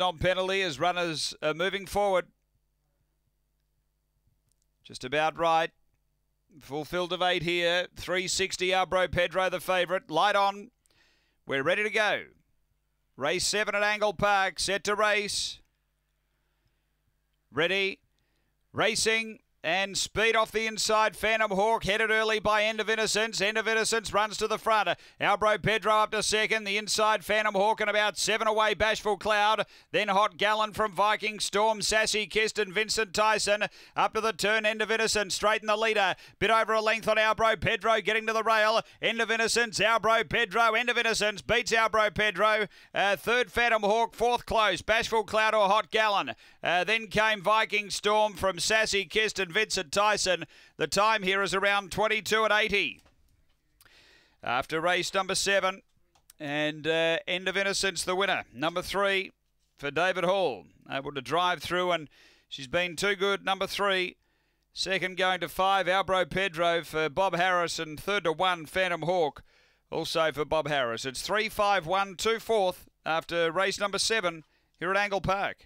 on penalty as runners are moving forward. Just about right. Fulfilled of eight here. 360 Albro Pedro, the favourite. Light on. We're ready to go. Race seven at Angle Park. Set to race. Ready. Racing. And speed off the inside. Phantom Hawk headed early by End of Innocence. End of Innocence runs to the front. Albro Pedro up to second. The inside Phantom Hawk and about seven away. Bashful Cloud. Then Hot Gallon from Viking Storm. Sassy Kist and Vincent Tyson. Up to the turn. End of Innocence. Straight in the leader. Bit over a length on Albro Pedro getting to the rail. End of Innocence. Albro Pedro. End of Innocence. Beats Albro Pedro. Uh, third Phantom Hawk. Fourth close. Bashful Cloud or Hot Gallon. Uh, then came Viking Storm from Sassy Kist and Vincent Tyson. The time here is around 22 at 80. After race number seven, and uh, End of Innocence, the winner. Number three for David Hall. Able to drive through, and she's been too good. Number three. Second going to five, Albro Pedro for Bob Harris, and third to one, Phantom Hawk, also for Bob Harris. It's three, five, one, two, fourth after race number seven here at Angle Park.